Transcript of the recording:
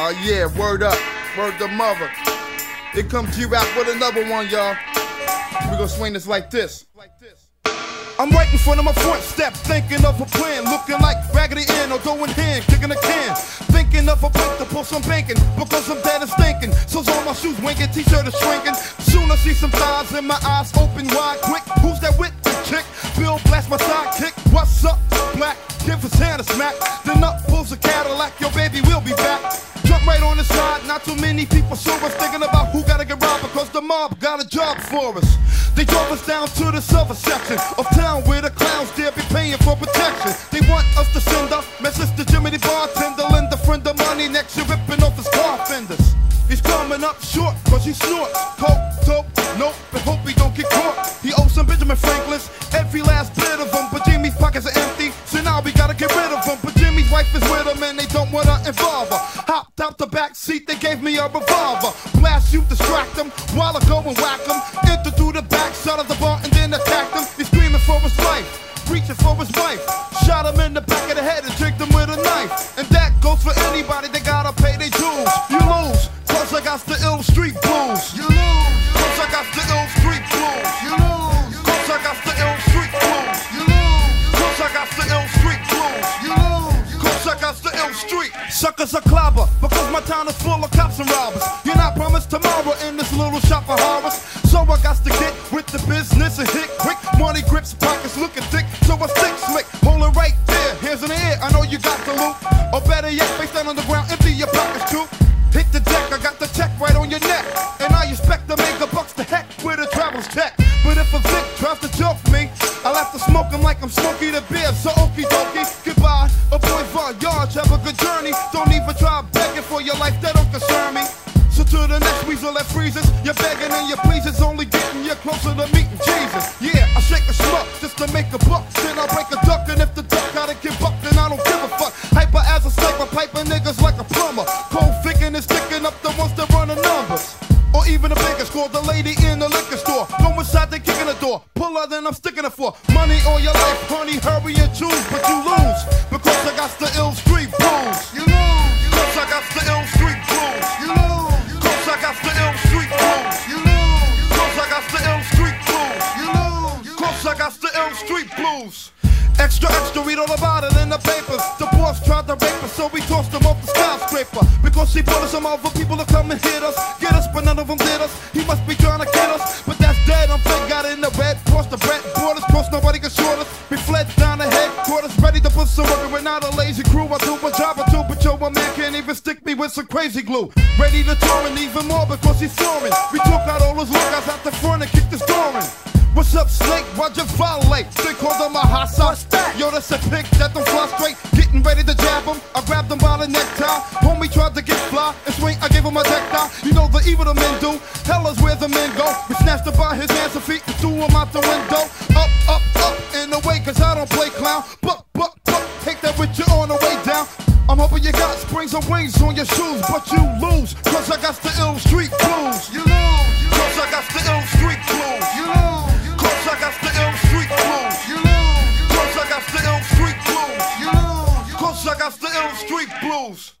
Oh yeah, word up, word the mother. Here comes G-Rap with another one, y'all. We gonna swing this like this. I'm right in front of my front step, thinking of a plan, looking like Raggedy Ann or going hand, kicking a can. Thinking of a break to pull some banking, because I'm dead and stinking. So's all my shoes winking, t-shirt is shrinking. Soon I see some thighs and my eyes open wide quick. Who's that with the chick? Bill Blass my sidekick. What's up, black? Give his hand a smack. Then up pulls a Cadillac, your baby will be back. Right on the side, not too many people saw us thinking about who gotta get robbed because the mob got a job for us. They drove us down to the silver section of town where the clowns dare be paying for protection. They want us to send a message to Jimmy the bartender, lend a friend of money next year ripping off his car fenders. He's coming up short cause he snorts coke, dope, nope, but hope he don't get caught. He owes some Benjamin Franklin's, seat, they gave me a revolver. Blast you, distract them, while I go and whack them. Enter through the back shot of the bar and then attack them. He's screaming for his life, reaching for his wife. Shot him in the Suckers are clobber, because my town is full of cops and robbers. You're not promised tomorrow in this little shop of horrors. So I got to get with the business and hit quick. Money grips, pockets looking thick, so I stick slick. Hold it right there, hands in the air. I know you got the loot. Or better yet, face down on the ground, empty your pockets too. Hit the deck, I got the check right on your neck. And I expect to make a bucks to heck with a travel's check. But if a Vic tries to joke me, I'll have to smoke him like I'm Smokey the Bear. So okie dokie, a. Don't even try begging for your life, that don't concern me. So to the next weasel that freezes, you're begging and your pleases, only getting you closer to meeting Jesus. Yeah, I shake a schmuck just to make a buck. Then I break a duck, and if the duck gotta get bucked, then I don't give a fuck. Hyper as a sniper, piping niggas like a plumber. Cold thinking and sticking up the ones that run the numbers. Or even the biggest call the lady in the liquor store. Go inside, they kicking the door. Pull her, then I'm sticking it for money or your life, honey. Hurry and choose, but you lose street. Extra, extra, read all about it in the papers. The boss tried to rape us, so we tossed him off the skyscraper. Because he brought us some other people to come and hit us. Get us, but none of them did us. He must be trying to get us, but that's dead. I'm fake, got in the red, crossed the red borders, crossed nobody can short us. We fled down the headquarters, ready to put some work. We're not a lazy crew. I do my job or two, but yo, my man can't even stick me with some crazy glue. Ready to tour and even more because he's soaring. We sauce. Yo, that's a pick that don't fly straight. Getting ready to jab him. I grabbed him by the necktie. Homie tried to get fly and swing. I gave him a deck die. You know the evil the men do. Tell us where the men go. We snatched him by his hands and feet and threw him out the window. Up, up, up, and away, cause I don't play clown. But, but, but, take that with you on the way down. I'm hoping you got springs and wings on your shoes, but you lose, That's the Ill Street Blues.